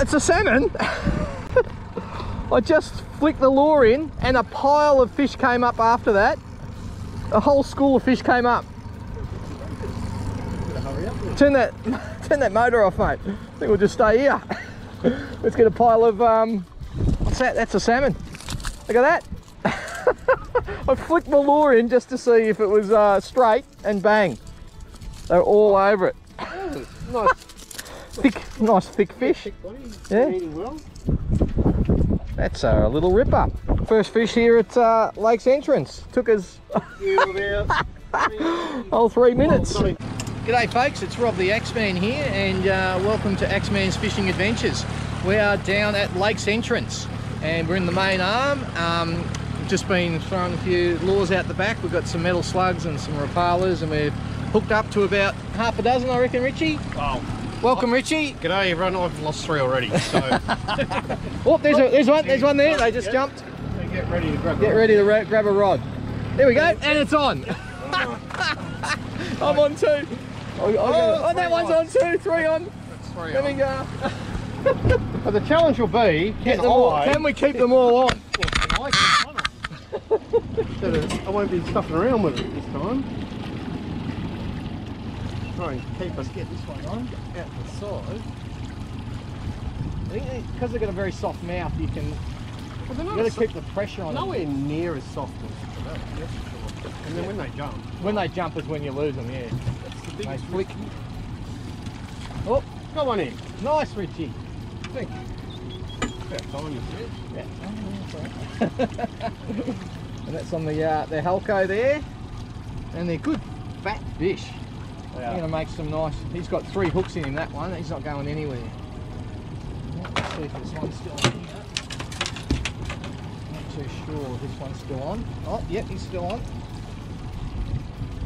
It's a salmon. I just flicked the lure in and a pile of fish came up after that. A whole school of fish came up. Turn that, turn that motor off, mate. I think we'll just stay here. Let's get a pile of, um, what's that? That's a salmon. Look at that. I flicked the lure in just to see if it was uh, straight and bang. They're all over it. Nice, Thick, nice thick fish. Yeah. That's a little ripper. First fish here at uh, Lakes Entrance. Took us all three minutes. G'day folks, it's Rob the Axeman here and uh, welcome to Axeman's Fishing Adventures. We are down at Lakes Entrance and we're in the main arm. Um, just been throwing a few lures out the back. We've got some metal slugs and some Rapalas and we've hooked up to about half a dozen I reckon Richie. Oh, Welcome Richie. g'day everyone. I've lost three already, so Oh there's, a, there's one, there's one there. They just jumped. get ready to grab. Get ready to ra- grab a rod. There we go, and it's on. I'm on two. Oh, oh, oh, oh that one's on two, three on. That's three Let me go. But the challenge will be, can them all, can we keep them all on? Well, I keep one on? So that I won't be stuffing around with it this time. Try and keep us Get this one on, out the side. I think because they've got a very soft mouth, you can. Well, they're You not got to keep the pressure on them. nowhere near as soft as that, that's sure. And then when they jump, When they jump is when you lose them. Yeah. that's the They biggest flick. Oh, Got one in. nice, Richie. Thank you. About time you said. Yeah. Oh, that's right. and that's on the uh, the Halco there, and they're good fat fish. I'm going to make some nice. He's got three hooks in him. That one. He's not going anywhere. Let's see if this one's still on here. Not too sure if this one's still on. Oh, yep, he's still on.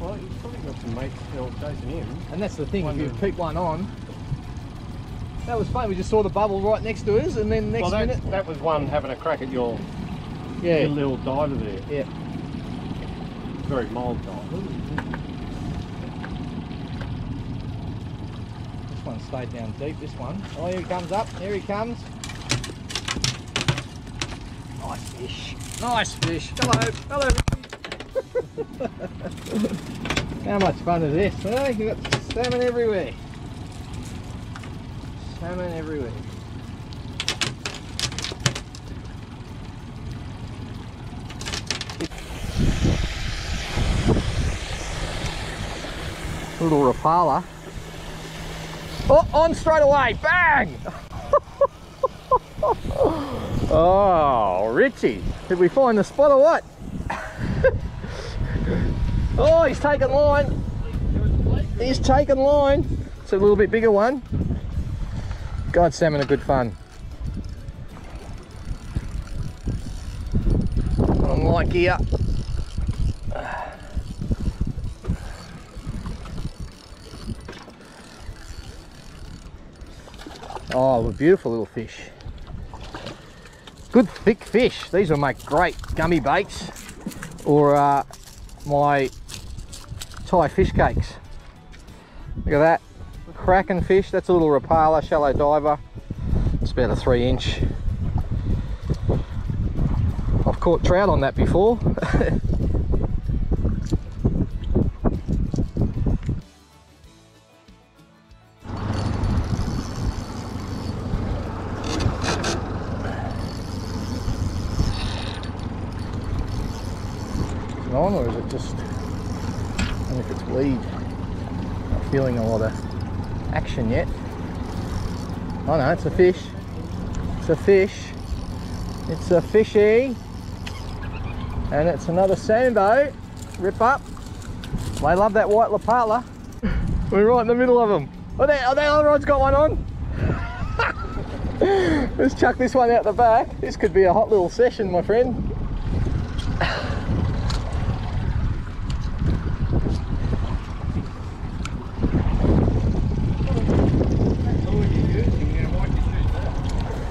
Well, he's probably got some mates still chasing him. And that's the thing. If you keep one on, that was fun. We just saw the bubble right next to us, and then next well, that, minute, that was one having a crack at your, yeah, your little diver there. yeah. Very mild diver. One stayed down deep. This one. Oh, here he comes up. Here he comes. Nice fish. Nice fish. Hello. Hello. How much fun is this? Huh? You've got salmon everywhere. Salmon everywhere. Little Rapala. Oh, on straight away, bang! oh, Richie, did we find the spot or what? oh, he's taking line. He's taking line. It's a little bit bigger one. God, salmon are good fun. Unlike here. Oh, a beautiful little fish. Good thick fish. These will make great gummy baits or uh, my Thai fish cakes. Look at that. Kraken fish. That's a little Rapala shallow diver. It's about a three inch. I've caught trout on that before. on or is it just I don't know if it's weed. Not feeling a lot of action yet. Oh no it's a fish. It's a fish. It's a fishy. And it's another sando rip up. They love that white Rapala we're right in the middle of them oh that, oh, that other rod's got one on. Let's chuck this one out the back. This could be a hot little session my friend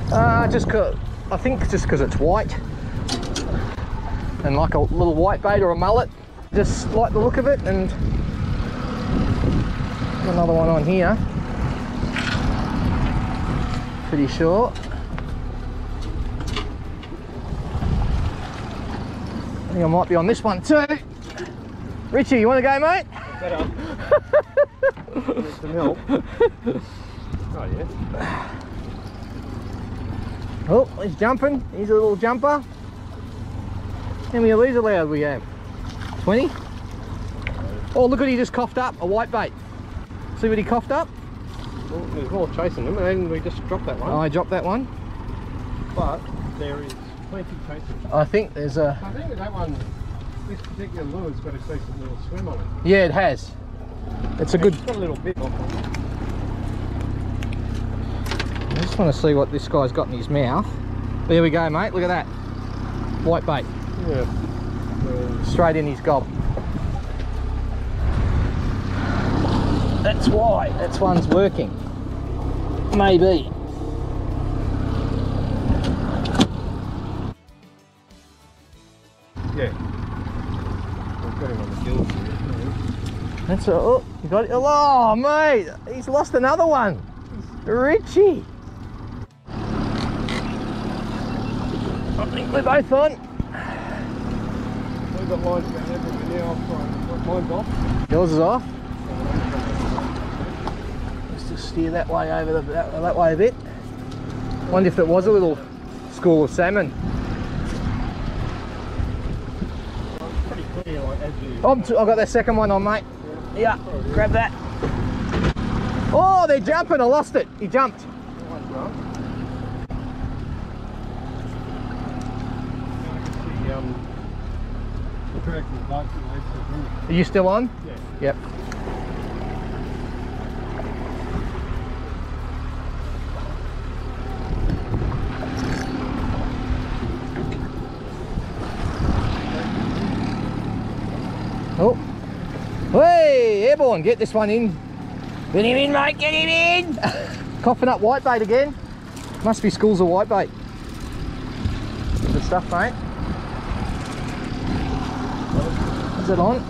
Uh, just cause, I think just because it's white and like a little white bait or a mullet. Just like the look of it and another one on here. Pretty sure. I think I might be on this one too. Richie, you want to go, mate? Better. Need some help. Oh yeah. Oh, he's jumping. He's a little jumper. How many of these allowed we have? 20? Oh, look what he just coughed up, a white bait. See what he coughed up? Well, there's more chasing them, and then we just dropped that one. Oh, I dropped that one. But there is plenty chasing. I think there's a... I think that one, this particular lure's got a decent little swim on it. Yeah, it has. It's a good... It's got a little bit of it. I just want to see what this guy's got in his mouth. There we go, mate. Look at that. White bait. Yeah. Straight in his gob. That's why. That's one's working. Maybe. yeah. We've got him on the gills here. That's a, oh, you got it. Oh, mate, he's lost another one. Richie. Think we're both on. We've got lines going everywhere now. I've got mine's off. Yours is off. Let's just steer that way over the, that, that way a bit. Wonder if it was a little school of salmon. Like. Oh, I've got that second one on, mate. Yeah, grab that. Oh, they're jumping. I lost it. He jumped. Mine's off. I can see um, the track is dark and legs are you still on? Yeah. Yep. Oh. Hey, airborne, get this one in. Get him in, mate, get him in. Coughing up whitebait again. Must be schools of whitebait. Good stuff, mate. Is it on?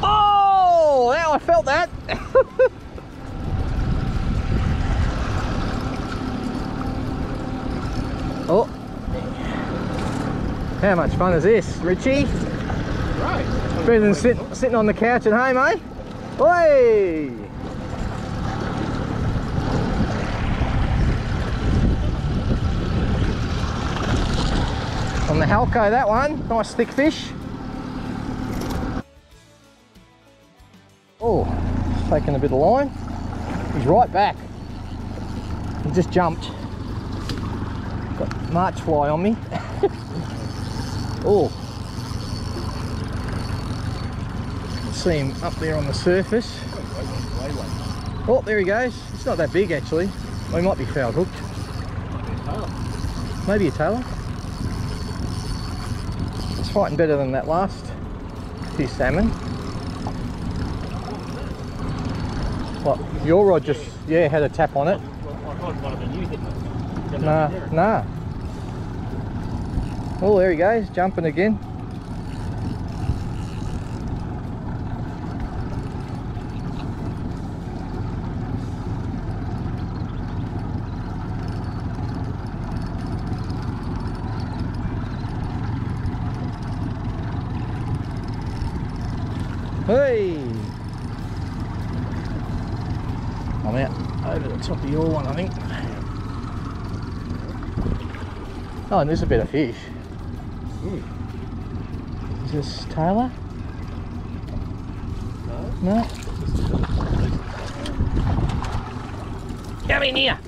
Oh, now I felt that. oh. How much fun is this, Richie? Right. Better than sit, sitting on the couch at home, eh? Oi! On the Halco, that one. Nice thick fish. Oh, taking a bit of line. He's right back. He just jumped. Got March fly on me. oh. See him up there on the surface. Oh, there he goes. It's not that big actually. He might be foul hooked. Maybe a tailor. It's fighting better than that last few salmon. What? Your rod just, yeah, had a tap on it. Nah, nah. Oh, there he goes, jumping again. Hey! I'm out over the top of your one, I think. Oh, and there's a bit of fish. Is this tailor? No. Come in here.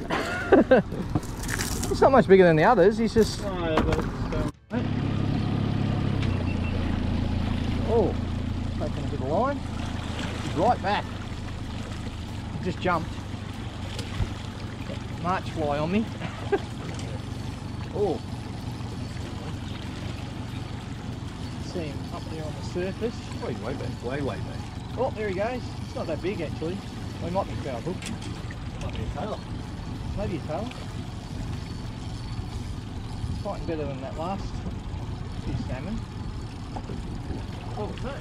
He's not much bigger than the others. He's just. No, but um, Oh, taking a bit of line. He's right back. He just jumped. March fly on me. oh. See him up there on the surface. way, way back, way, way back. Oh, there he goes. It's not that big actually. Well, he might be foul hooked. Might be a tailor. Maybe a tail. It's fighting better than that last few salmon. What was that?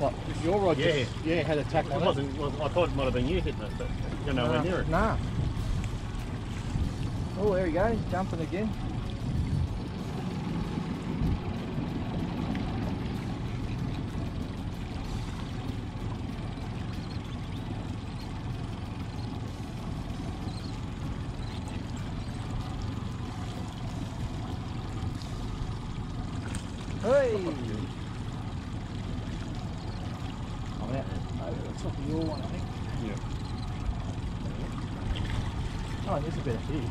What? Your rod Yeah. just yeah, had a tack It wasn't, was, I thought it might have been you hitting it, but you're nowhere near it. Nah. Oh, there he goes, jumping again. Hey! Oh, yeah. Over the top of your one, I think. Oh, there's a bit of fish.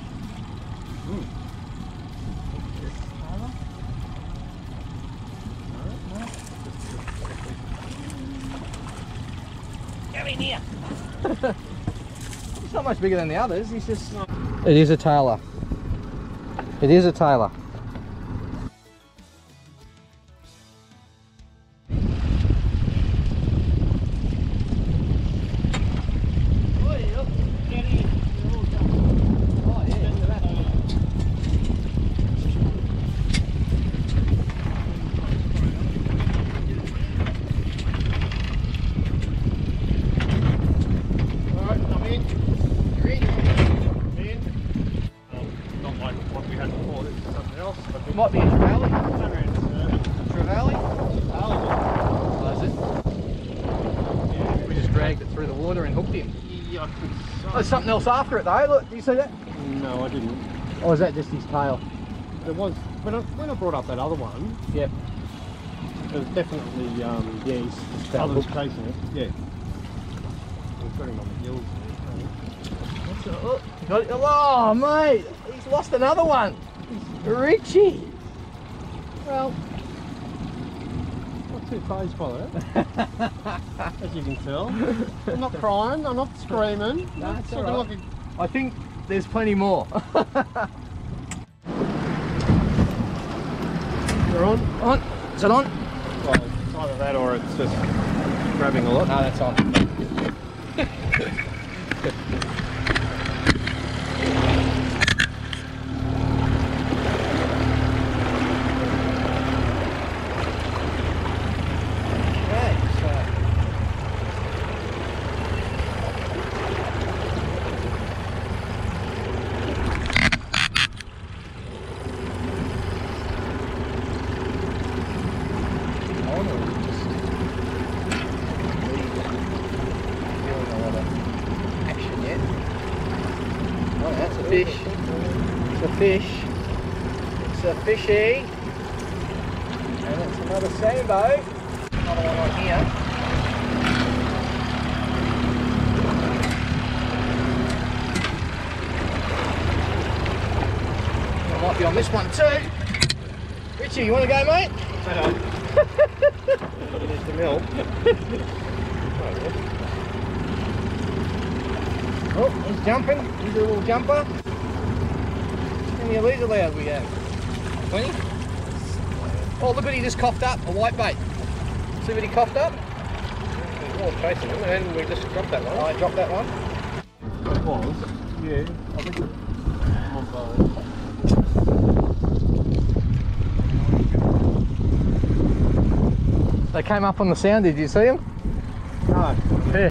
Mm. Tyler? He's not much bigger than the others. He's just. It is a tailor. It is a tailor. Trevally. Oh, is it? We just dragged it through the water and hooked him. Yeah, there's something else after it though. Look, do you see that? No, I didn't. Or is that just his tail? There was when I when I brought up that other one, Yep. it was definitely um yeah, he's others chasing it. Yeah. We've got him on the gills. Oh, it. oh, mate, he's lost another one. Richie. Well, not too phased by that, as you can tell. I'm not crying, I'm not screaming. No, I'm it's looking all right. like I think there's plenty more. a- You're on? on. Is it on? Well, it's either that or it's just grabbing a lot. No, that's on. Okay, so on or just feeling a lot of action yet. Oh, that's a fish. It's a fish. It's a fishy. And it's another sambo. Another one on here. I might be on this one too. Richie, you want to go, mate? There's the milk. Oh, he's jumping. He's a little jumper. How many of these allowed we have? 20? Oh, look what he just coughed up. A white bait. See what he coughed up? Oh, More chasing them, and we just dropped that one. I dropped that one. It was. Yeah, I think it. They came up on the sound. Did you see them? No. Yeah.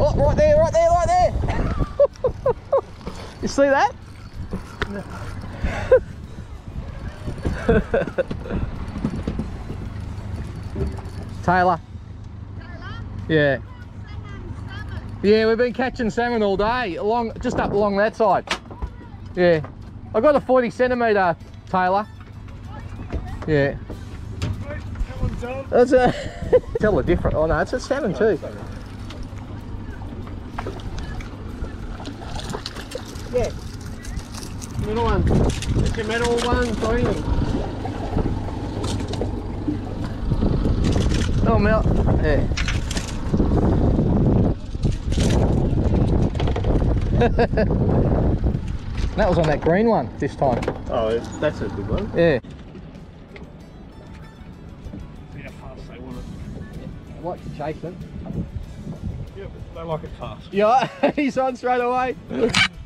Oh, right there, right there, right there. you see that? tailor. Yeah. Yeah, we've been catching salmon all day, along just up along that side. Yeah. I got a 40 centimetre tailor. Yeah. That's a tell the different. Oh no, it's a salmon too. Yeah. Middle one. It's your middle one, green. Oh Mel. Yeah. that was on that green one this time. Oh, that's a good one. Yeah. See how fast they want it. I like to chase them. Yeah, but they like it fast. Yeah, he's on straight away.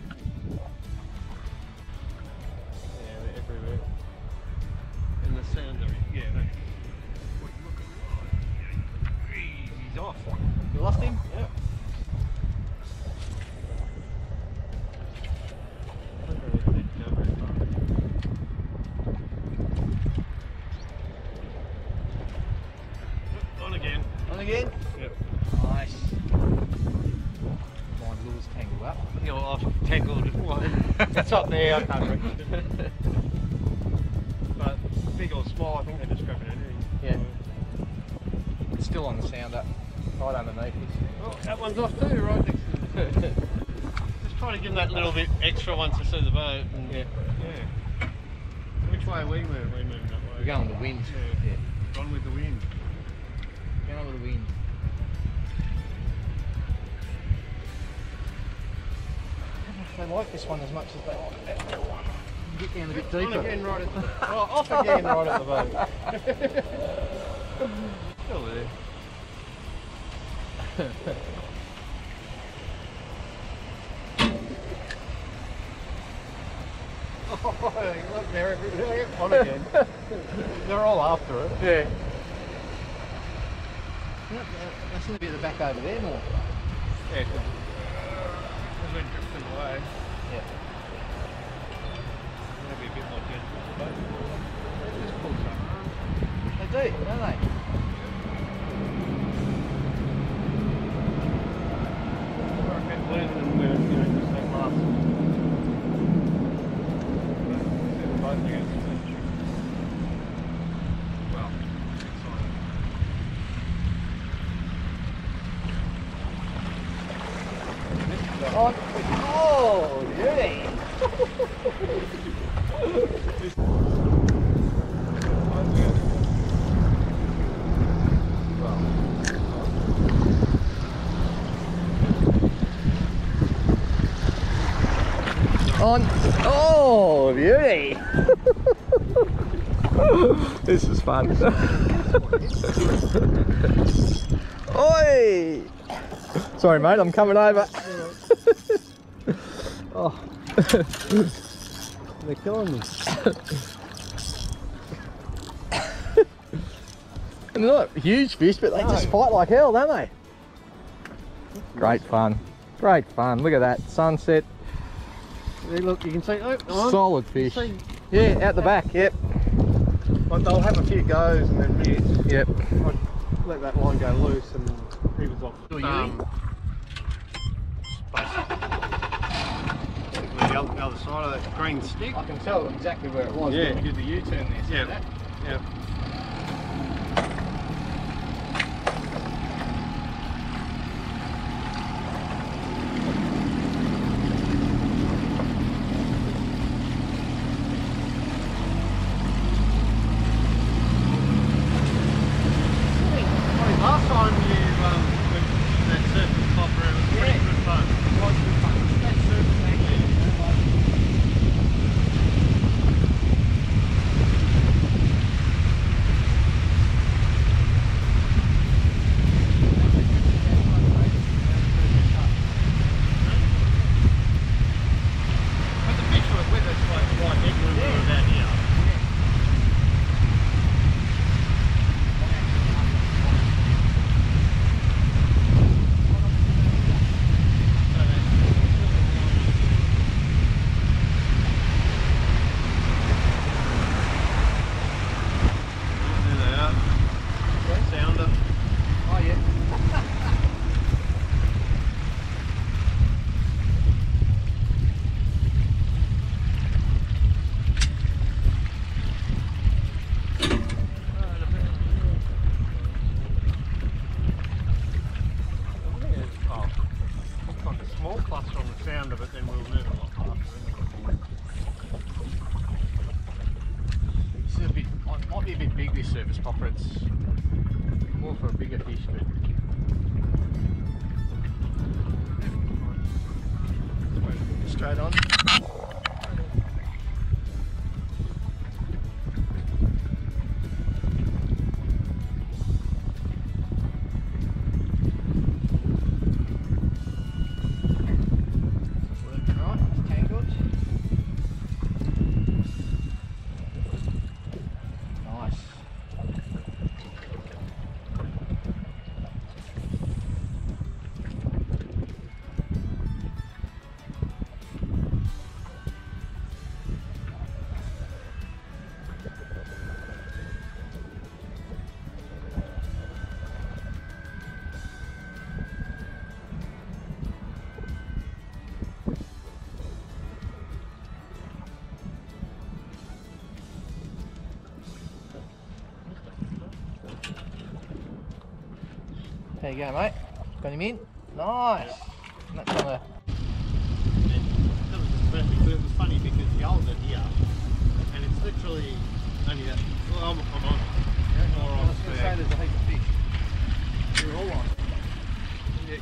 up there, I can't reach it. But big or small, I think they're just grab it anything. Yeah. It's still on the sounder, right underneath this. Oh, that one's off too, right next to the Just trying to give them that little bit extra once they see the boat. And, Yeah. yeah. Which way are we moving? We move that way. We're going with the wind. Yeah. Yeah. Gone with the wind. Going with the wind. They like this one as much as they like that little one. Get down a bit On deeper. again right at the oh, off again right at the boat. Still there. Oh, look, they're everywhere. On again. they're all after it. Yeah. I seem to be at the back over there more. Yeah, because we're drifting away. Yeah. Maybe a bit more gentle the. They just pull something. They do, don't they? We're a bit further than we're, you know, just that last. But see the boat against the century. Well, exciting. On. Oh, yeah. On. Beauty. this is fun. Oi! Sorry, mate, I'm coming over. oh. They're killing me. And they're not huge fish, but they just fight like hell, don't they? Great fun. Great fun. Look at that. Sunset. Hey, look, you can see, oh, on. Solid fish. See, Yeah, out the back. Yep. like they'll have a few goes and then miss. Yep. I'd let that line go loose and he was off. Who? Um, basically the other, the other side of that green stick. I can tell exactly where it was. Yeah. when we did the U-turn there. Yeah. that? Yeah. Last time you um, went to that surface popper, it was pretty Yeah. good fun. Was good fun. That surface actually. But the fish were with us like quite big when we were down here. There they are. Sounder. Oh, yeah. Oh, looks like a small cluster on the sounder, but then we'll move a lot faster. isn't it? This is a bit, bit big this surface popper. It's more for a bigger fish, but straight on. There you go, mate. Got him in. Nice. And that's on the That was just perfect, but it was funny because the holes are here, and it's literally only that. Well, I'm, I'm on. Or I on was going to say spare. there's a heap of fish. They're all on. Yeah,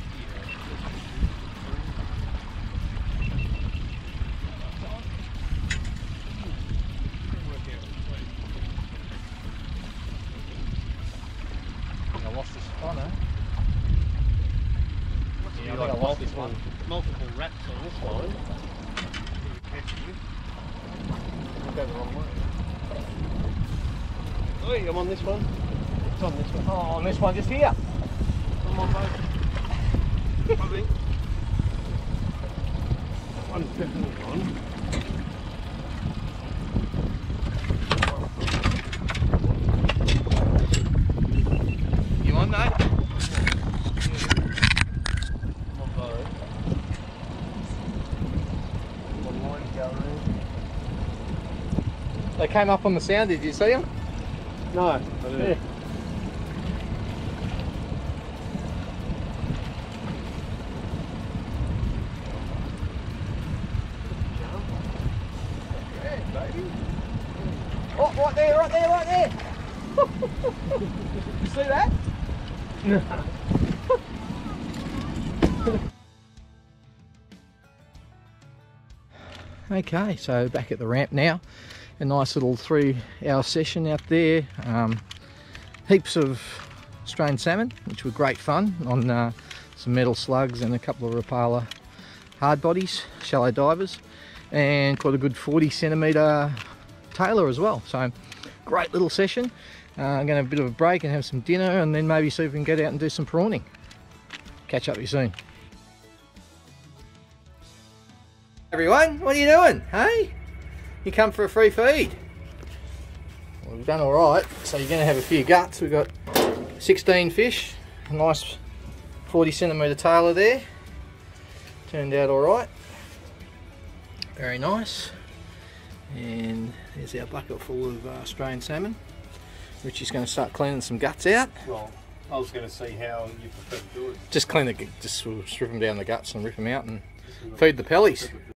I lost this one, eh? Yeah, I like think I lost this multiple, one. multiple wraps on this line. I'll go the wrong way. Oi, I'm on this one. It's on this one. Oh, on this one just here. I'm on. I think. One's definitely on. You on, mate? I'm on both. My line's going. They came up on the sound, did you see them? No, I. Oh, right there, right there, right there. you see that? okay, so back at the ramp now. A nice little three hour session out there. Um, heaps of Australian salmon, which were great fun on uh, some metal slugs and a couple of Rapala hard bodies, shallow divers, and quite a good 40 centimetre tailor as well. So great little session. Uh, I'm going to have a bit of a break and have some dinner and then maybe see if we can get out and do some prawning. Catch up with you soon. Everyone, what are you doing? Hey? You come for a free feed? Well, we've done all right. So you're going to have a few guts. We've got 16 fish, a nice 40 centimetre tailor there. Turned out all right. Very nice. And there's our bucket full of uh, Australian salmon. Richie's going to start cleaning some guts out. Well, I was going to see how you prefer to do it. Just clean the, just strip them down the guts and rip them out and feed the pellies.